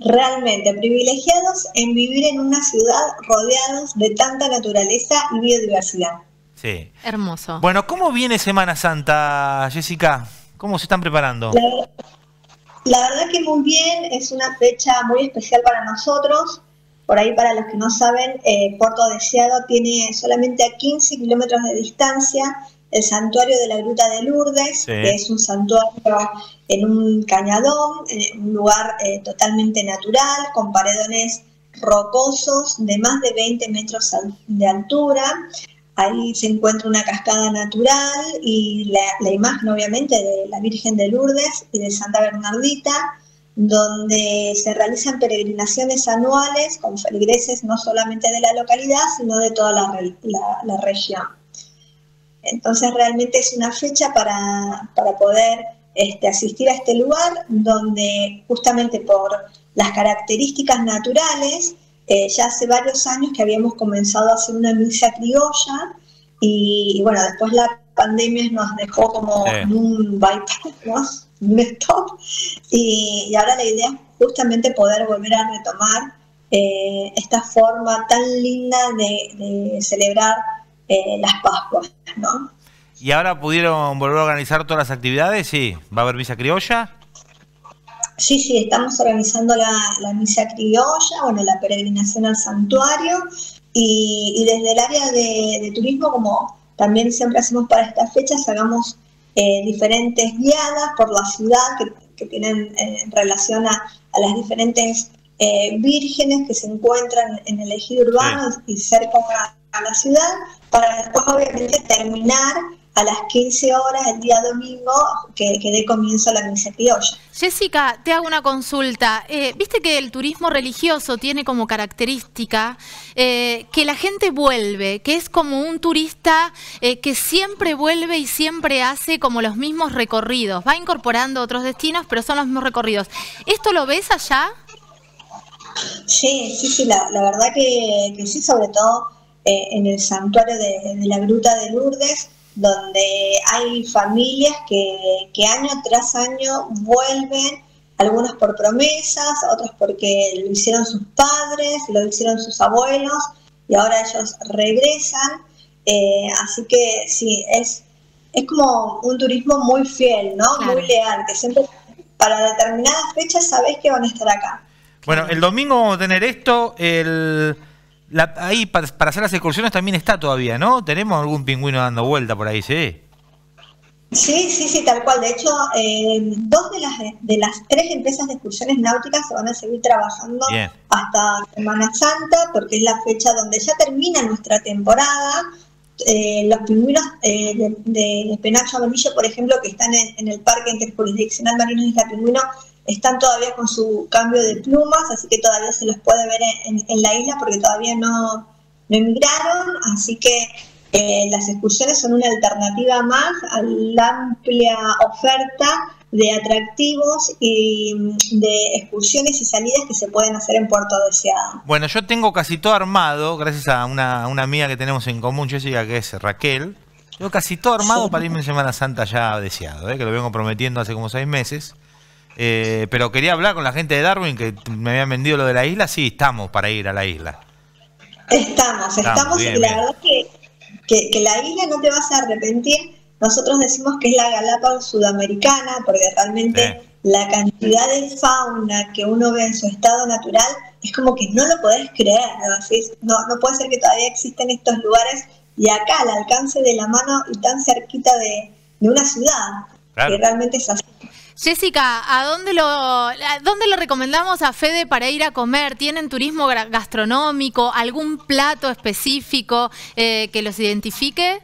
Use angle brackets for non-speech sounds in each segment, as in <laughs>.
realmente privilegiados en vivir en una ciudad rodeados de tanta naturaleza y biodiversidad. Sí. Hermoso. Bueno, ¿cómo viene Semana Santa, Jessica? ¿Cómo se están preparando? La, verdad que muy bien, es una fecha muy especial para nosotros. Por ahí, para los que no saben, eh, Puerto Deseado tiene solamente a 15 kilómetros de distancia el santuario de la Gruta de Lourdes, que es un santuario en un cañadón, en un lugar eh, totalmente natural, con paredones rocosos de más de 20 metros de altura. Ahí se encuentra una cascada natural y la, imagen obviamente de la Virgen de Lourdes y de Santa Bernardita, donde se realizan peregrinaciones anuales con feligreses no solamente de la localidad, sino de toda la, región. Entonces realmente es una fecha para, poder este, asistir a este lugar donde justamente por las características naturales eh, ya hace varios años que habíamos comenzado a hacer una misa criolla y, bueno, después la pandemia nos dejó como un bypass, <laughs> un stop, y, ahora la idea es justamente poder volver a retomar eh, esta forma tan linda de, celebrar eh, las Pascuas, ¿no? ¿Y ahora pudieron volver a organizar todas las actividades? Sí, ¿va a haber misa criolla? Sí, sí, estamos organizando la, misa criolla, bueno, la peregrinación al santuario y, desde el área de, turismo, como también siempre hacemos para estas fechas, hagamos eh, diferentes guiadas por la ciudad que, tienen eh, relación a, las diferentes eh, vírgenes que se encuentran en el ejido urbano y cerca a la ciudad, para después obviamente terminar a las 15 horas el día domingo que, que dé comienzo a la misa criolla. Jessica, te hago una consulta. Eh, viste que el turismo religioso tiene como característica eh, que la gente vuelve, que es como un turista eh, que siempre vuelve y siempre hace como los mismos recorridos. Va incorporando otros destinos, pero son los mismos recorridos. ¿Esto lo ves allá? Sí, sí, sí, la, verdad que, sí, sobre todo en el santuario de la Gruta de Lourdes donde hay familias que, año tras año vuelven, algunas por promesas, otras porque lo hicieron sus padres, lo hicieron sus abuelos y ahora ellos regresan. Eh, así que sí, es, es como un turismo muy fiel, ¿no? Muy leal, que siempre para determinadas fechas sabes que van a estar acá. Bueno, el domingo vamos a tener esto, el ahí para, hacer las excursiones también está todavía, ¿no? ¿Tenemos algún pingüino dando vuelta por ahí, sí? Sí, sí, sí, tal cual. De hecho, eh, dos de las, de las tres empresas de excursiones náuticas se van a seguir trabajando hasta Semana Santa, porque es la fecha donde ya termina nuestra temporada. Eh, los pingüinos eh, de, de, penacho amarillo, por ejemplo, que están en, el Parque Interjurisdiccional Marino Isla Pingüino, están todavía con su cambio de plumas, así que todavía se los puede ver en, la isla porque todavía no, no emigraron, así que eh, las excursiones son una alternativa más a la amplia oferta de atractivos y mm, de excursiones y salidas que se pueden hacer en Puerto Deseado. Bueno, yo tengo casi todo armado, gracias a una, una amiga que tenemos en común, Jessica, que es Raquel. Tengo casi todo armado para irme en Semana Santa ya deseado, ¿eh? que lo vengo prometiendo hace como seis meses. Eh, pero quería hablar con la gente de Darwin que me habían vendido lo de la isla. Sí, estamos para ir a la isla. Estamos, estamos. y la verdad que, que, la isla no te vas a arrepentir. Nosotros decimos que es la Galápagos sudamericana porque realmente la cantidad de fauna que uno ve en su estado natural es como que no lo podés creer. ¿no? No, puede ser que todavía existen estos lugares y acá al alcance de la mano y tan cerquita de, una ciudad. Que realmente es así. Jessica, ¿a dónde lo, dónde le recomendamos a Fede para ir a comer? ¿Tienen turismo gastronómico? ¿Algún plato específico eh, que los identifique?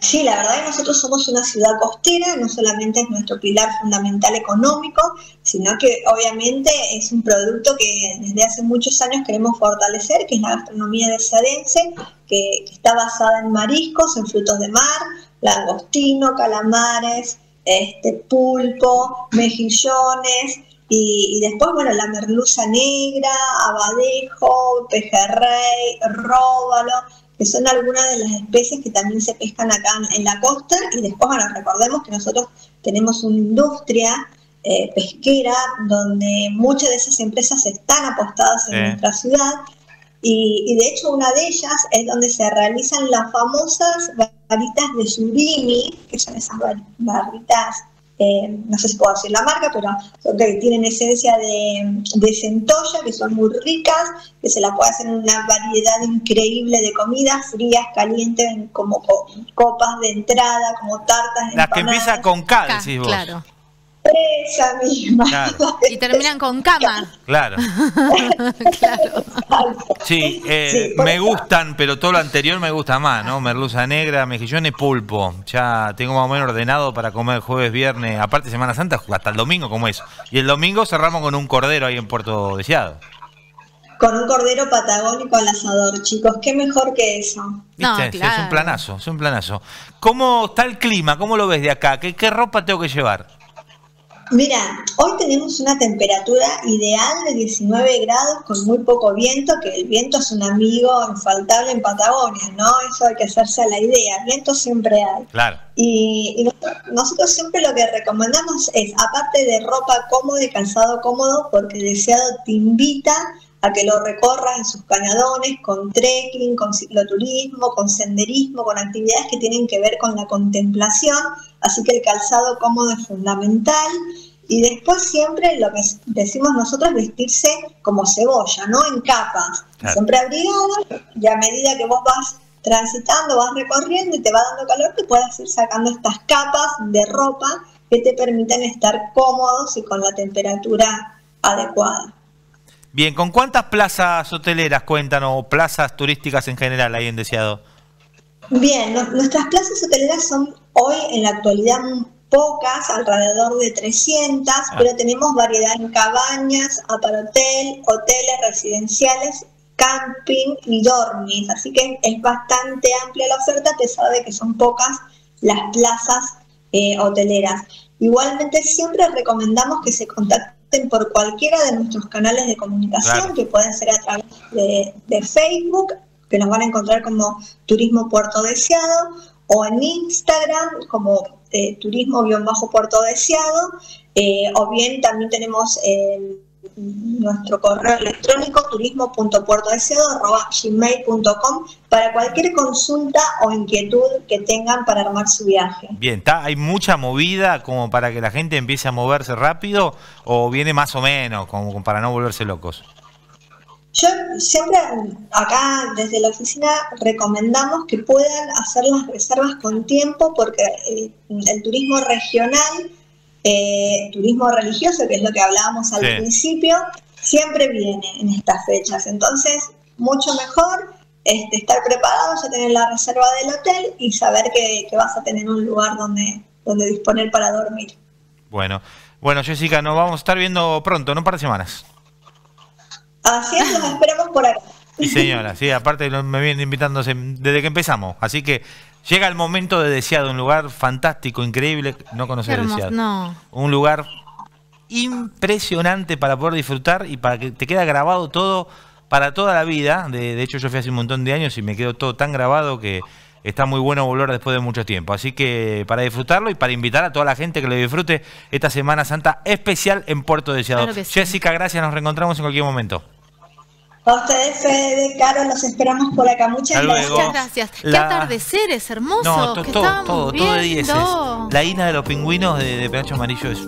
Sí, la verdad que nosotros somos una ciudad costera, no solamente es nuestro pilar fundamental económico, sino que obviamente es un producto que desde hace muchos años queremos fortalecer, que es la gastronomía de Cearense, que, que está basada en mariscos, en frutos de mar, langostino, calamares, este, pulpo, mejillones y, después, bueno, la merluza negra, abadejo, pejerrey, róbalo, que son algunas de las especies que también se pescan acá en, la costa y después, bueno, recordemos que nosotros tenemos una industria eh, pesquera, donde muchas de esas empresas están apostadas en nuestra ciudad. Y, de hecho una de ellas es donde se realizan las famosas barritas de surimi, que son esas barritas, eh, no sé si puedo decir la marca, pero son que tienen esencia de, de centolla, que son muy ricas, que se las puede hacer en una variedad increíble de comidas, frías, calientes, como copas de entrada, como tartas. Las que empieza con K, decís vos. Claro. Esa misma. Y terminan con cama. Claro. <laughs> claro. Sí, eh, me gustan, pero todo lo anterior me gusta más, ¿no? Merluza negra, mejillones, pulpo. Ya tengo más o menos ordenado para comer jueves, viernes, aparte Semana Santa, hasta el domingo como eso. Y el domingo cerramos con un cordero ahí en Puerto Deseado. Con un cordero patagónico al asador, chicos. ¿Qué mejor que eso? No, Es un planazo, es un planazo. ¿Cómo está el clima? ¿Cómo lo ves de acá? ¿Qué, qué ropa tengo que llevar? Mira, hoy tenemos una temperatura ideal de 19 grados con muy poco viento, que el viento es un amigo infaltable en Patagonia, ¿no? Eso hay que hacerse a la idea, viento siempre hay. Claro. Y, nosotros siempre lo que recomendamos es, aparte de ropa cómoda y calzado cómodo, porque deseado te invita a que lo recorras en sus cañadones con trekking, con cicloturismo, con senderismo, con actividades que tienen que ver con la contemplación, así que el calzado cómodo es fundamental. Y después siempre lo que decimos nosotros es vestirse como cebolla, ¿no? En capas, siempre abrigado, y a medida que vos vas transitando, vas recorriendo y te va dando calor, te puedes ir sacando estas capas de ropa que te permiten estar cómodos y con la temperatura adecuada. Bien, ¿con cuántas plazas hoteleras cuentan o plazas turísticas en general hay en Deseado? Bien, nuestras plazas hoteleras son hoy en la actualidad pocas, alrededor de 300, ah. pero tenemos variedad en cabañas, aparotel, hoteles residenciales, camping y dormis, así que es bastante amplia la oferta, a pesar de que son pocas las plazas eh, hoteleras. Igualmente siempre recomendamos que se contacten por cualquiera de nuestros canales de comunicación, que pueden ser a través de, Facebook, que nos van a encontrar como Turismo Puerto Deseado, o en Instagram como eh, Turismo-Puerto Deseado, eh, o bien también tenemos el nuestro correo electrónico turismo.puertodeseado.gmail.com para cualquier consulta o inquietud que tengan para armar su viaje. Bien, ¿hay mucha movida como para que la gente empiece a moverse rápido o viene más o menos como para no volverse locos? Yo siempre acá desde la oficina recomendamos que puedan hacer las reservas con tiempo porque el, el turismo regional eh, turismo religioso, que es lo que hablábamos al principio, siempre viene en estas fechas. Entonces, mucho mejor este, estar preparado, ya tener la reserva del hotel y saber que, vas a tener un lugar donde, donde disponer para dormir. Bueno, bueno, Jessica, nos vamos a estar viendo pronto, ¿no? Un par de semanas. Así es, nos esperamos por acá. Sí, señora, sí, aparte me vienen invitándose desde que empezamos. Así que llega el momento de Deseado, un lugar fantástico, increíble. No conocer Deseado. No. Un lugar impresionante para poder disfrutar y para que te quede grabado todo para toda la vida. De, de, hecho, yo fui hace un montón de años y me quedó todo tan grabado que está muy bueno volver después de mucho tiempo. Así que para disfrutarlo y para invitar a toda la gente que lo disfrute esta Semana Santa especial en Puerto Deseado. Jessica, gracias, nos reencontramos en cualquier momento. A ustedes, Fede, Caro, los esperamos por acá. Muchas gracias. Muchas gracias. Qué atardeceres hermosos. No, todo, todo, todo de 10 La ina de los pingüinos de, de Penacho Amarillo es